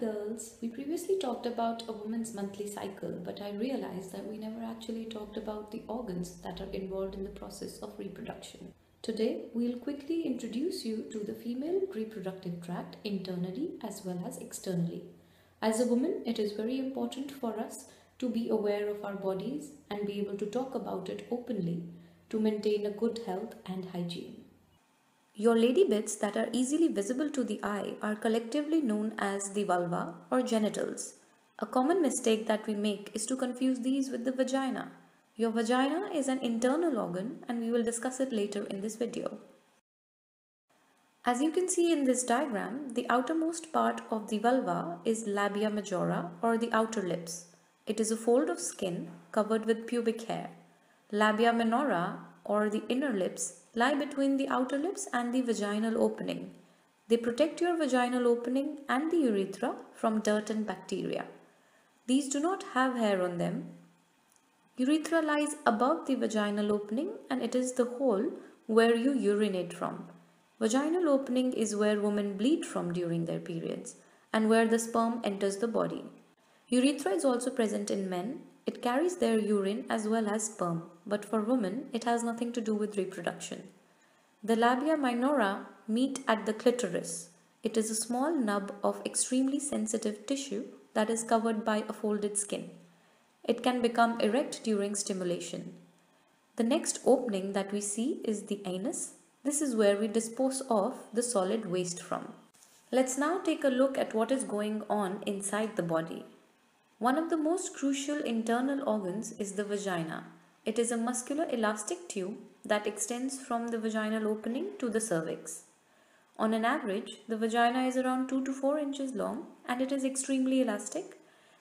girls. We previously talked about a woman's monthly cycle, but I realized that we never actually talked about the organs that are involved in the process of reproduction. Today, we'll quickly introduce you to the female reproductive tract internally as well as externally. As a woman, it is very important for us to be aware of our bodies and be able to talk about it openly to maintain a good health and hygiene. Your lady bits that are easily visible to the eye are collectively known as the vulva or genitals. A common mistake that we make is to confuse these with the vagina. Your vagina is an internal organ and we will discuss it later in this video. As you can see in this diagram, the outermost part of the vulva is labia majora or the outer lips. It is a fold of skin covered with pubic hair. Labia minora or the inner lips lie between the outer lips and the vaginal opening. They protect your vaginal opening and the urethra from dirt and bacteria. These do not have hair on them. Urethra lies above the vaginal opening and it is the hole where you urinate from. Vaginal opening is where women bleed from during their periods and where the sperm enters the body. Urethra is also present in men it carries their urine as well as sperm, but for women, it has nothing to do with reproduction. The labia minora meet at the clitoris. It is a small nub of extremely sensitive tissue that is covered by a folded skin. It can become erect during stimulation. The next opening that we see is the anus. This is where we dispose of the solid waste from. Let's now take a look at what is going on inside the body. One of the most crucial internal organs is the vagina. It is a muscular elastic tube that extends from the vaginal opening to the cervix. On an average, the vagina is around 2 to 4 inches long and it is extremely elastic.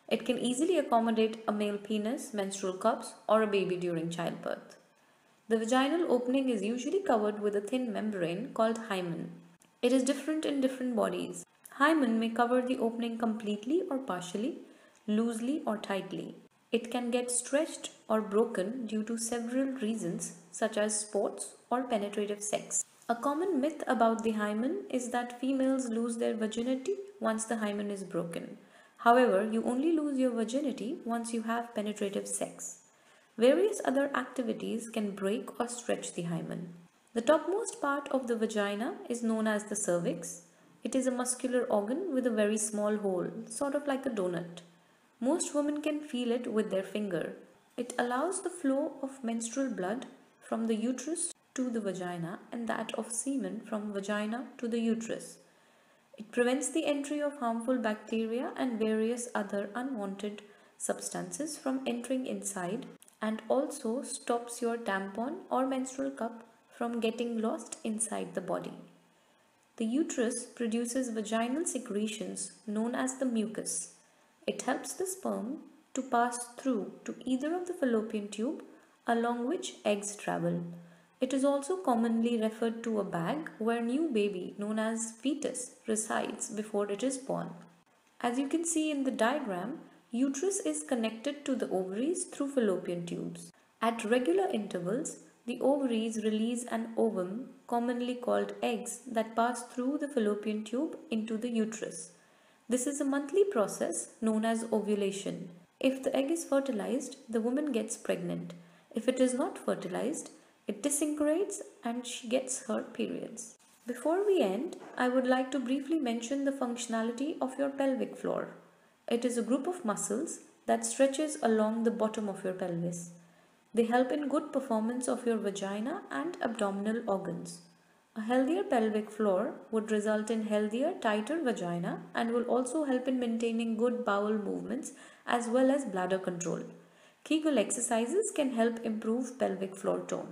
It can easily accommodate a male penis, menstrual cups, or a baby during childbirth. The vaginal opening is usually covered with a thin membrane called hymen. It is different in different bodies. Hymen may cover the opening completely or partially loosely or tightly. It can get stretched or broken due to several reasons such as sports or penetrative sex. A common myth about the hymen is that females lose their virginity once the hymen is broken. However, you only lose your virginity once you have penetrative sex. Various other activities can break or stretch the hymen. The topmost part of the vagina is known as the cervix. It is a muscular organ with a very small hole, sort of like a donut. Most women can feel it with their finger. It allows the flow of menstrual blood from the uterus to the vagina and that of semen from vagina to the uterus. It prevents the entry of harmful bacteria and various other unwanted substances from entering inside and also stops your tampon or menstrual cup from getting lost inside the body. The uterus produces vaginal secretions known as the mucus. It helps the sperm to pass through to either of the fallopian tube along which eggs travel. It is also commonly referred to a bag where new baby known as fetus resides before it is born. As you can see in the diagram, uterus is connected to the ovaries through fallopian tubes. At regular intervals, the ovaries release an ovum commonly called eggs that pass through the fallopian tube into the uterus. This is a monthly process known as ovulation. If the egg is fertilized, the woman gets pregnant. If it is not fertilized, it disintegrates and she gets her periods. Before we end, I would like to briefly mention the functionality of your pelvic floor. It is a group of muscles that stretches along the bottom of your pelvis. They help in good performance of your vagina and abdominal organs. A healthier pelvic floor would result in healthier, tighter vagina and will also help in maintaining good bowel movements as well as bladder control. Kegel exercises can help improve pelvic floor tone.